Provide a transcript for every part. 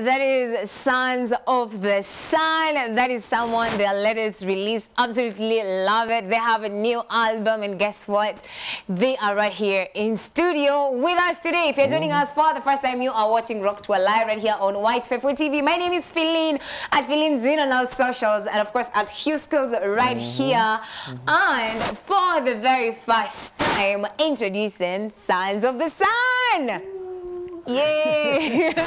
that is Sons of the Sun. That is someone their latest release. Absolutely love it. They have a new album, and guess what? They are right here in studio with us today. If you're joining us for the first time, you are watching Rock Tour Live right here on White Faithful TV. My name is Feline at Feline Zin on all socials, and of course at Hugh Skills right mm-hmm. here. Mm-hmm. And for the very first time, introducing Sons of the Sun. Yay!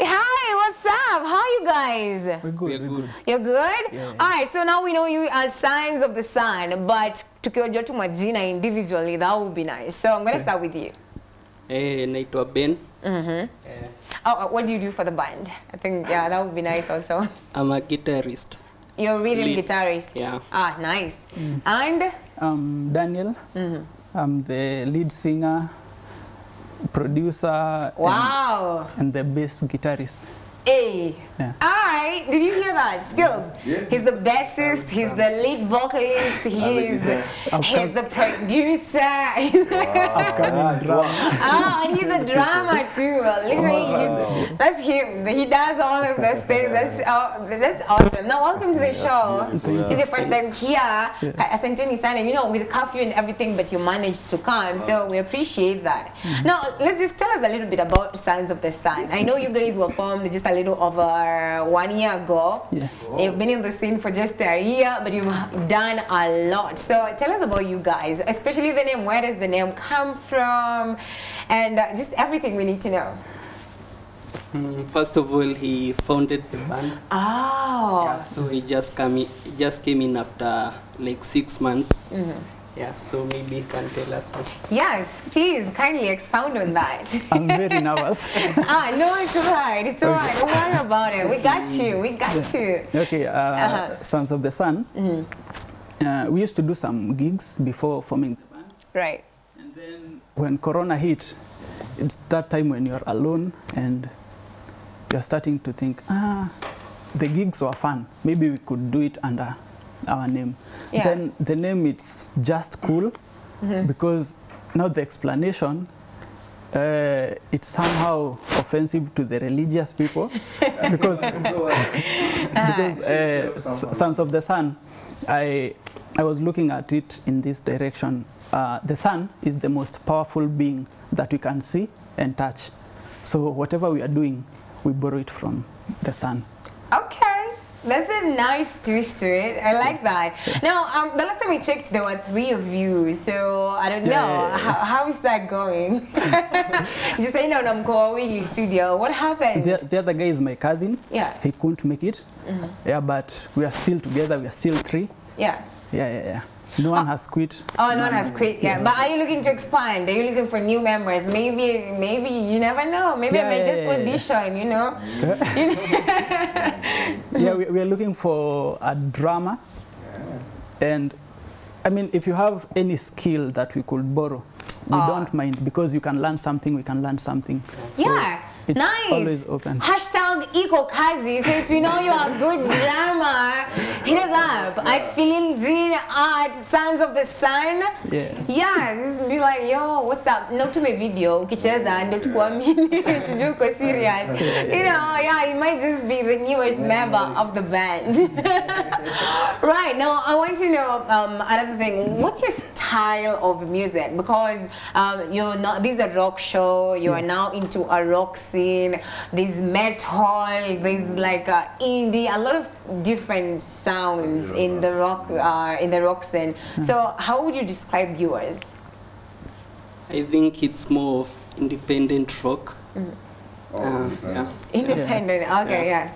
Hi, what's up? How are you guys? We're good. We're good. You're good? Yeah. All right, so now we know you as Signs of the Sun, but to tukiwajua tu majina individually, that would be nice. So I'm going to start with you. Eh, naitwa Ben. Mm-hmm. Yeah. Oh, what do you do for the band? I think, yeah, that would be nice also. I'm a guitarist. You're a rhythm Lead. guitarist. Yeah. Ah, nice. Mm. And? I'm Daniel. Mm -hmm. I'm the lead singer, producer, Wow. and, and the bass guitarist. Hey. Yeah. All right. Did you hear that? Skills. Yeah. He's the bassist. He's the lead vocalist. He's the, he's the producer. Upcoming drama. oh, and he's a drama too. Literally, he's, that's him. He does all of those things. That's oh, that's awesome. Now, welcome to the show. It's your first time here. Asanteni sana. You know, with curfew and everything, but you managed to come, so we appreciate that. Now, let's just tell us a little bit about Sons of the Sun. I know you guys were formed just a little over one year ago. Yeah. You've been in the scene for just a year, but you've done a lot. So tell us about you guys, especially the name. Where does the name come from? And uh, just everything we need to know. Mm, First of all, he founded the band. Oh. So he just came in, he just came in after like six months. Yeah, so maybe he can tell us more. Yes, please kindly expound on that. I'm very nervous. ah, no, it's all right. It's all right. Don't worry about it. We got you. We got you. Okay, uh, Uh-huh. Sons of the Sun. Uh, we used to do some gigs before forming the band. Right. And then when Corona hit, it's that time when you're alone and you're starting to think, ah, the gigs were fun. Maybe we could do it under our name. Yeah. Then the name it's just cool because now the explanation uh, it's somehow offensive to the religious people because because uh, Sons of the Sun, I I was looking at it in this direction. Uh, the sun is the most powerful being that we can see and touch. So whatever we are doing, we borrow it from the sun. Okay. That's a nice twist to it. I like that. Now, um, the last time we checked, there were three of you. So I don't yeah, know. Yeah, yeah, yeah. How, how is that going? Just say no, I'm going studio. What happened? The, the other guy is my cousin. Yeah. He couldn't make it. Mm -hmm. Yeah, but we are still together. We are still three. Yeah. Yeah, yeah, yeah. No one has quit. Oh, no one has quit Yeah, But are you looking to expand? Are you looking for new members? Maybe, maybe you never know. Maybe I Yeah, may yeah, just yeah, yeah. audition. You know. yeah, we, we are looking for a drama. And I mean, if you have any skill that we could borrow, we Ah. don't mind because you can learn something, we can learn something. So yeah. It's nice. always open. Hashtag Iko Kazi. So if you know you are good drama, hit us up at Feeling Jean at Sons of the Sun. Yeah. Yeah, just be like, yo, what's up? No tume video, ukicheza ndo tukuamini, tujue uko serious. You know, yeah, you might just be the newest member of the band. right, now I want to know um, another thing. What's your style of music? Because um, you're not, this is a rock show, you are now into a rock scene, there's metal, there's like uh, indie, a lot of different sounds in the rock, uh, in the rock scene. So how would you describe yours? I think it's more of independent rock. Uh, yeah. Independent. Okay, yeah.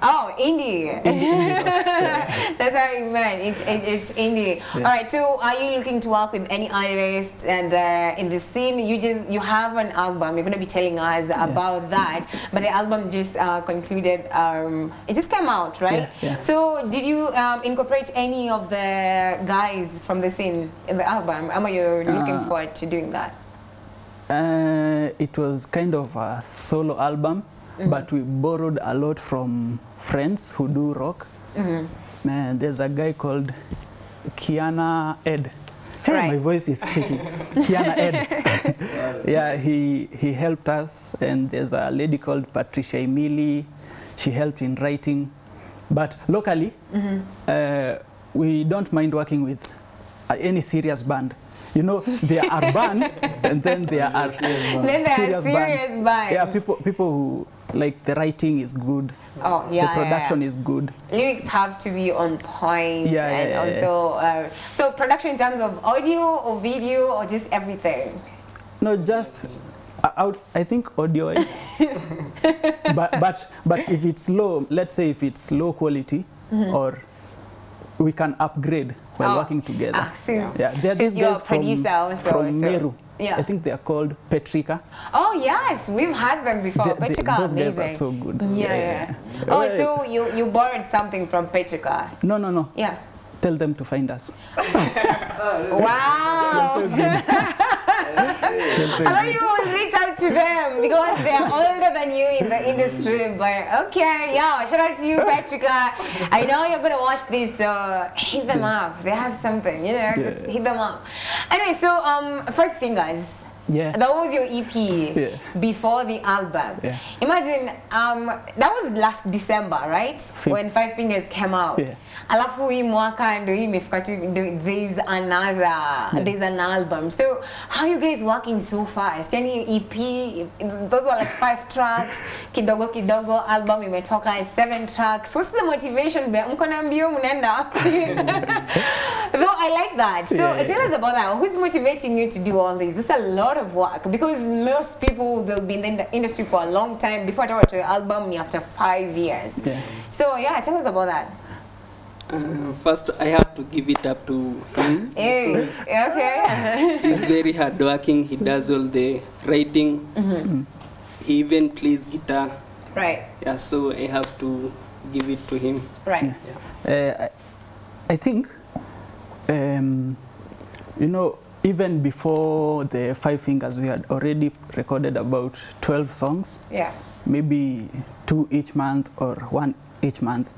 Oh, indie. That's what I meant. It, it, it's indie. All right. So, are you looking to work with any artists and uh, in the scene? You just you have an album. You're gonna be telling us about that. But the album just uh, concluded. Um, it just came out, right? Yeah, yeah. So, did you um, incorporate any of the guys from the scene in the album? Am you looking Uh, forward to doing that? Uh, it was kind of a solo album, but we borrowed a lot from friends who do rock. Mm -hmm. Man, there's a guy called Kiana Ed. hey, Right. my voice is shaking. Kiana Ed. yeah, he, he helped us. And there's a lady called Patricia Emili. She helped in writing. But locally, Mm-hmm. uh, we don't mind working with any serious band. You know, there are bands and then there are serious, Then there serious, are serious bands. bands. Yeah, people, people who, like, the writing is good. Oh, yeah, The production yeah. is good. lyrics have to be on point Yeah, and yeah, yeah, also uh, so production in terms of audio or video or just everything No, just uh, out. I think audio is, but but but if it's low, let's say if it's low quality, or we can upgrade while Oh, working together. ah, yeah, there are since these you're guys a producer from, also, from so- Meru. Yeah. I think they are called Petrika. oh yes we've had them before They- they- petrica those amazing guys are so good. yeah yeah, oh so you you borrowed something from petrica No, no, no. yeah Tell them to find us. wow I thought you would reach out to them because they're older than you in the industry. But okay, yeah, shout out to you, Patricia. I know you're gonna watch this, so hit them up. They have something, you know, just hit them up. Anyway, so um, Five Fingers. Yeah. That was your EP Yeah. before the album. Yeah. Imagine um, that was last December, right? Fif- when Five Fingers came out. Yeah. Alafu hii mwaka ndio imefika tu there's another yeah. there's an album. So how you guys working so fast? Yani EP those were like five tracks, kidogo kidogo album imetoka seven tracks. What's the motivation? be- Mko na mbio mnaenda? Though I like that. So yeah, tell us about that. Who's motivating you to do all this? There's a lot of work because most people they'll be in the industry for a long time before I talk to your album ni after five years. Yeah. So yeah, tell us about that. Uh, first, I have to give it up to him. Hey, okay. He's very hardworking. He does all the writing. He even plays guitar. right, Yeah, so I have to give it to him. right. Uh, I, I think, um, you know, even before the Five Fingers, we had already recorded about 12 songs, Yeah. maybe two each month or one each month.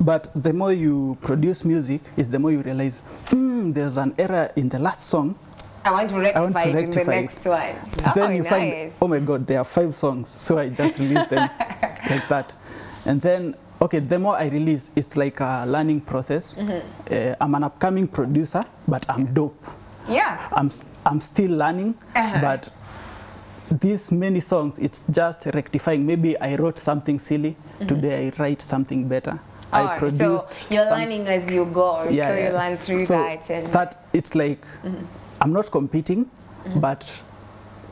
But the more you produce music, is the more you realize, mm, there's an error in the last song. I want to want rectify to it in the it. next one. Oh, then you nice. find, oh my God, there are five songs. So I just release them like that. And then, okay, the more I release, it's like a learning process. Uh, I'm an upcoming producer, but I'm dope. Yeah. I'm, I'm still learning, Uh-huh. but these many songs, it's just rectifying. Maybe I wrote something silly. Mm -hmm. Today I write something better. I Oh, produced so you're some- learning as you go. Yeah, so you learn through So that. And that it's like mm -hmm. I'm not competing, mm -hmm. but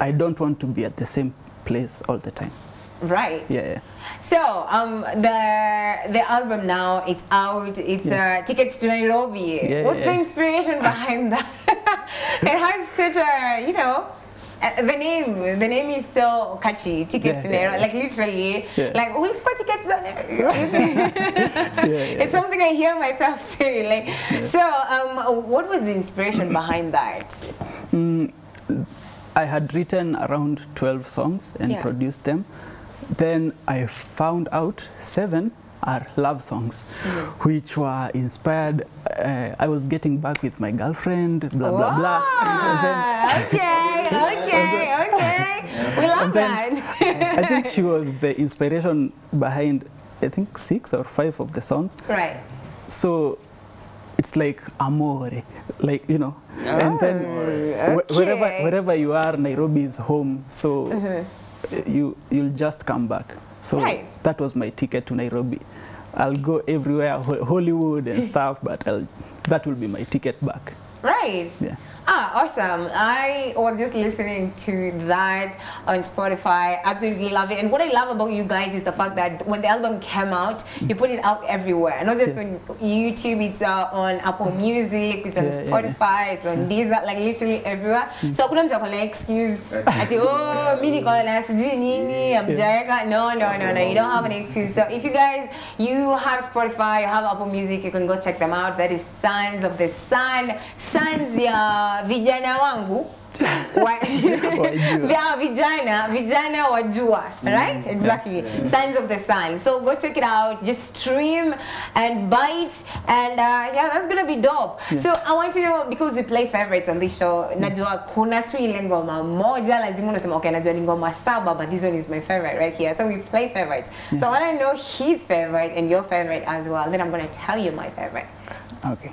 I don't want to be at the same place all the time. Right. Yeah, yeah. So um, the the album now it's out. It's uh, tickets to Nairobi. Yeah, What's the yeah. inspiration behind that? it has such a you know. Uh, the name, the name is so catchy. Tickets Yeah, to yeah, Nairobi, yeah. like literally, Yeah. like which tickets? Are yeah, yeah. it's something I hear myself say. Like, so um, what was the inspiration behind that? Mm, I had written around 12 songs and Yeah. produced them. Then I found out seven are love songs, Mm-hmm. which were inspired. Uh, I was getting back with my girlfriend, blah, blah, blah. Then, okay, okay, okay. We love then that. I think she was the inspiration behind, I think, six or five of the songs. right. So it's like amore, like you know. and then Oh, wh- wherever wherever you are, Nairobi is home. So uh, you you'll just come back. So Right. that was my ticket to Nairobi. I'll go everywhere, Ho- Hollywood and stuff, but I'll, that will be my ticket back. Right. Yeah. Ah, awesome. I was just listening to that on Spotify. Absolutely love it. And what I love about you guys is the fact that when the album came out, you put it out everywhere. Not just Yeah. on YouTube, it's uh, on Apple Music, it's on Yeah, yeah, yeah. Spotify, it's on Deezer, like literally everywhere. So hakuna mtu akona excuse ati oh mimi niko na sijui nini amjaeka. No, no, no, no. You don't have an excuse. So if you guys you have Spotify, you have Apple Music, you can go check them out. That is Sons of the Sun, Sons ya vijana wangu wa- vya vijana vijana wajua right? Mm, exactly. Yeah, yeah. signs of the sun. So go check it out. Just stream and bite and uh, yeah that's gonna be dope. Yeah. so i want to know because we play favorites on this show najua kuna tu ile ngoma. Moja lazima unasema okay najua ni ngoma saba but this one is my favorite right here. So we play favorites. Yeah. so i want to know his favorite and your favorite as well. Then i'm gonna tell you my favorite. Okay.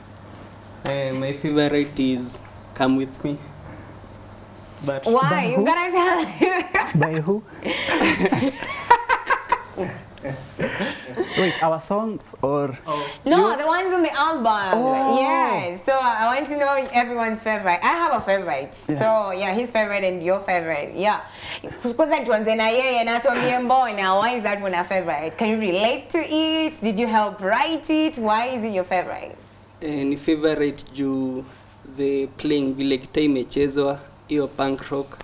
Uh, my favorite is Come With Me. But why you who? gotta tell By who? Wait, our songs or Oh. No, you? the ones on the album. Oh. Yes. So I want to know everyone's favorite. I have a favorite. Yeah. So yeah, his favorite and your favorite. Yeah. Kwanza tuanze na yeye na tuambie mbona. Why is that one a favorite? Can you relate to it? Did you help write it? Why is it your favorite? Eh, ni favorite juu the playing vile gitaa imechezwa hiyo punk rock.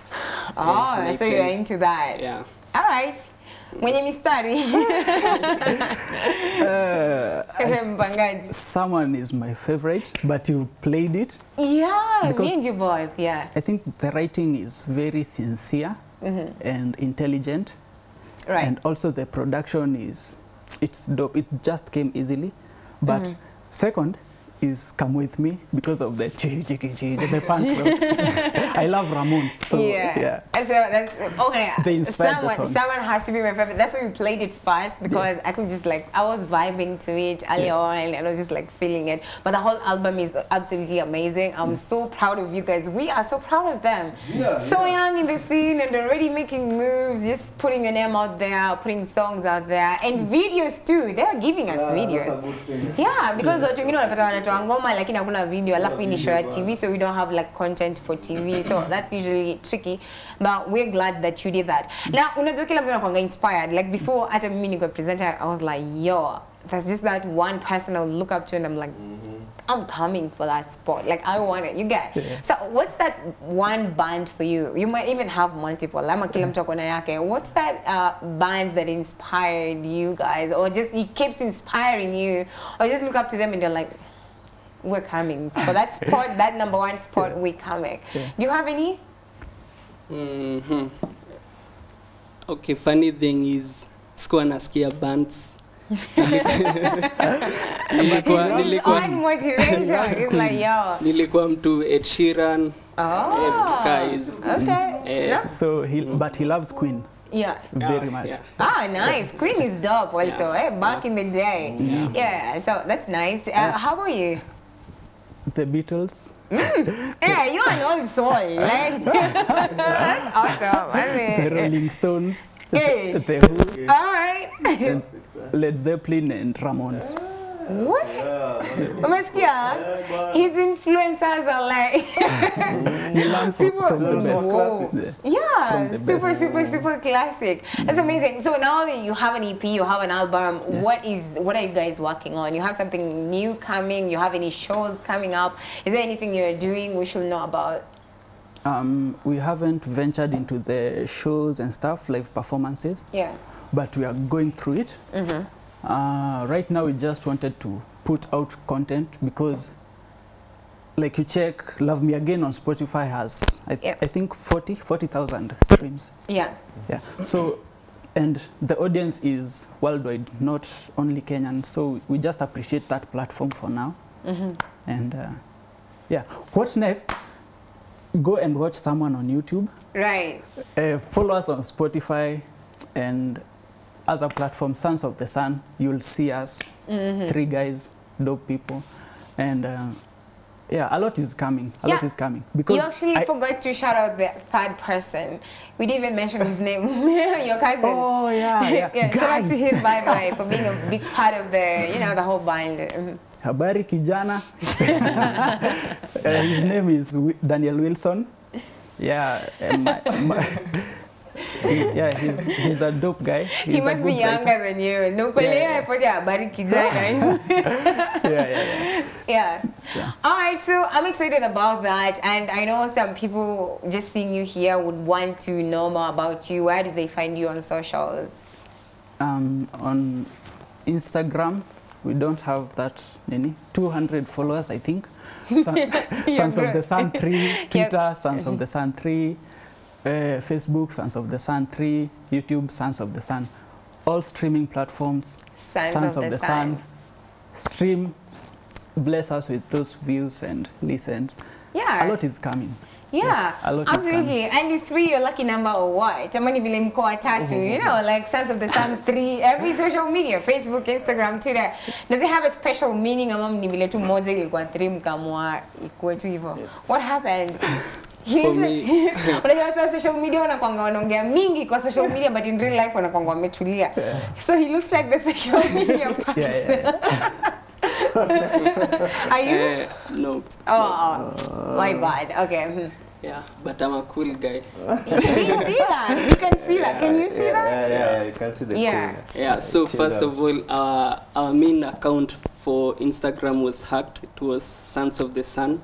Oh, Eh, so you're into that. Yeah. All right. Mwenye mistari. uh, Mpangaji. someone is my favorite, but you played it. Yeah, Because- me and you both. Yeah. I think the writing is very sincere and intelligent, Right. and also the production is it's dope. It just came easily, but second is come with me because of the chi chi chi chi the punk rock. I love Ramones, so yeah. yeah. And so that's okay. They inspired the someone, song. someone has to be my favorite. That's why we played it first because I could just like I was vibing to it early on and I was just like feeling it. But the whole album is absolutely amazing. I'm so proud of you guys. We are so proud of them. Yeah, so yeah. young in the scene and already making moves, just putting your name out there, putting songs out there, and videos too. They are giving us Yeah, videos. That's a good thing. Yeah, because watu wengine wanapata wanatoa ngoma lakini hakuna video alafu ni show ya TV so we don't have like content for TV so that's usually tricky but we're glad that you did that. na unajua kila mtu anakuanga inspired like before hata mimi nikuwa presenter I was like yo there's just that one person I would look up to and I'm like I'm coming for that spot. Like I want it. You get. So what's that one band for you? You might even have multiple. I'm kila mtu ako na yake. What's that uh, band that inspired you guys, or just it keeps inspiring you, or just look up to them and you're like, we're coming for that spot, that number one spot. We're coming. Yeah. Do you have any? Mhm. Okay, funny thing is sikuwa nasikia bands. nilikuwa, It's nilikuwa, on motivation. It's like yo. nilikuwa mtu Ed Sheeran. Oh. vitu. Okay. Eh. No? So he, but he loves Queen Yeah. very much. yeah. Ah, nice. Queen is dope also, eh? Back in the day. Yeah. so that's nice. Uh, how about you? The Beatles. Yeah, you're an old soul. Like, that's awesome. I the Rolling Stones, Hey. the Who, all right. Led Zeppelin and Ramones. What? Yeah, Umesikia? His influencers are like, You learn from, People- from the best. Yeah. yeah, From the super, best. super, super classic. That's amazing. So now that you have an EP, you have an album, what is, what are you guys working on? You have something new coming? You have any shows coming up? Is there anything you're doing we should know about? Um, we haven't ventured into the shows and stuff, live performances, Yeah. but we are going through it. Uh, right now, we just wanted to put out content because, like you check, Love Me Again on Spotify has, I, Yeah. I think, 40 40,000 streams. Yeah. Yeah. So, and the audience is worldwide, not only Kenyan. So we just appreciate that platform for now. And uh, yeah, what's next? Go and watch someone on YouTube. Right. Uh, follow us on Spotify and other platforms, Sons of the Sun. You'll see us, three guys, dope people, and uh, yeah, a lot is coming. A lot is coming because You actually I- forgot to shout out the third person. We didn't even mention his name. Your cousin. Oh yeah, yeah. shout out to him by the way for being a big part of the, you know, the whole band. Mhm. Habari kijana. uh, his name is Daniel Wilson. Yeah, my, my, he- yeah, he's, he's a dope guy. He He's a must be good writer. younger than you. No, Yeah, yeah. yeah, yeah. habari kijana. Yeah, yeah, yeah. yeah. Yeah. All right, so I'm excited about that, and I know some people just seeing you here would want to know more about you. Where do they find you on socials? Um, on Instagram, we don't have that many, 200 followers, I think. Sons of the Sun 3, Twitter, Sons of the Sun 3, uh, Facebook, Sons of the Sun 3, YouTube, Sons of the Sun. All streaming platforms, Sons of the Sun. Stream, bless us with those views and listens. Yeah. A lot is coming. Yeah, a lot is absolutely. And is three your lucky number or what? Tamani vile mko watatu, you know, like Sons of the Sun three, every social media, Facebook, Instagram, Twitter. Does it have a special meaning ama ni vile tu moja ilikuwa three mkamwa ikuwe tu hivyo? What happened? For me- Unajua sasa social media wanakwanga wanaongea mingi kwa social media but in real life wanakwanga wametulia. So he looks like the social media person. Yeah, yeah. Are you? Uh, no. Oh, my bad. Okay. mhm. Yeah, but I'm a cool guy. Can you see that? You can see that. Can you see yeah, that? Yeah, yeah, you can see the Yeah. cool. Yeah, so chill first up. of all, our, our main account for Instagram was hacked. It was Sons of the Sun.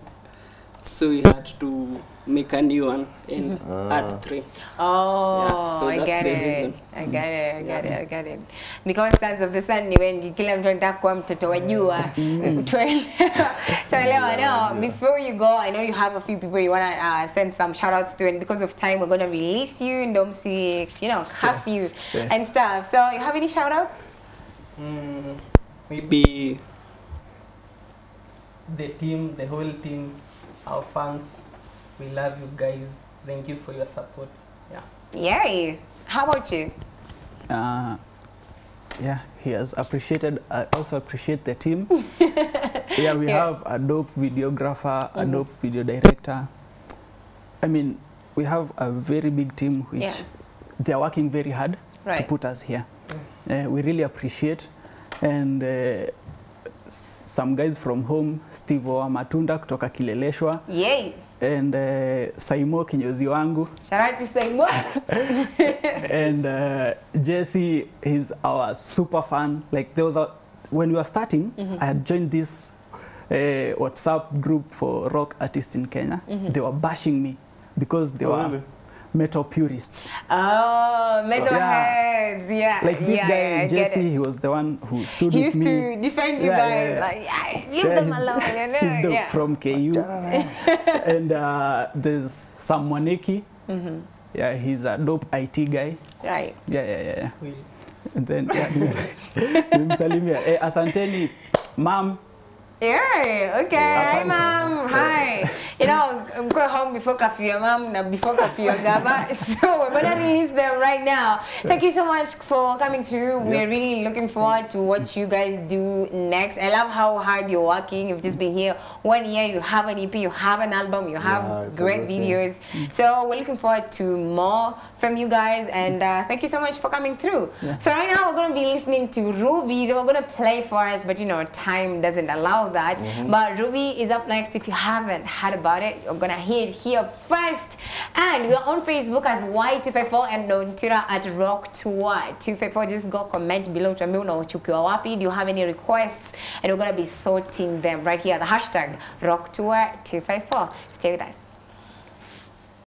So we had to make a new one and add three. Oh, Yeah, so I get it. I get it. I get it. I get it. Because Sons of the Sun ni wengi, kila mtu anataka kuwa mtoto wa jua. Tuelewa. Tuelewa. Now, before you go, I know you have a few people you want to uh, send some shout outs to, and because of time, we're going to release you, and don't see, you know, curfew Yeah. and stuff. So, you have any shout outs? Mm, maybe the team, the whole team, our fans, we love you guys. Thank you for your support. Yeah. Yay. How about you? Uh, yeah, he has appreciated. I also appreciate the team. yeah, we Yeah. have a dope videographer, mm -hmm. a dope video director. I mean, we have a very big team which Yeah. they are working very hard right. to put us here. Uh, we really appreciate. And uh, some guys from home, Steve wa Matunda kutoka Kileleshwa Yay. And uh, Saimo kinyozi wangu Shout out to Saimo. and uh, Jesse is our super fan. Like there was a when we were starting, mm -hmm. I had joined this uh, WhatsApp group for rock artists in Kenya. Mm -hmm. They were bashing me because they Oh, were really? Metal purists. Oh, metal Yeah. yeah. Like this yeah, guy yeah, Jesse, he was the one who stood He with used me. to defend you Yeah, guys. yeah, yeah. Like, yeah, leave Yeah, them he's- alone. You know? He's the, yeah. from KU. and uh, there's Sam Mwaneki. Mm-hmm. Yeah, he's a dope IT guy. Right. Yeah, yeah, yeah. yeah. And then yeah, nimemsalimia eh, asanteni mam Yeah, okay. Hi, mom. Hi. You know, I'm going home before coffee, your mom, before coffee, your gaba. So we're going to release them right now. Thank you so much for coming through. We're really looking forward to what you guys do next. I love how hard you're working. You've just been here one year. You have an EP, you have an album, you have Yeah, great thing. videos. So we're looking forward to more from you guys. And uh, thank you so much for coming through. So right now we're going to be listening to Ruby. They were going to play for us, but you know, time doesn't allow that. Mm-hmm. But Ruby is up next. If you haven't heard about it, you're going to hear it here first. And we're on Facebook as Y254 and on Twitter at Rock2Y254. Just go comment below to me unaochukiwa wapi. Do you have any requests? And we're going to be sorting them right here. The hashtag Rock2Y254. Stay with us.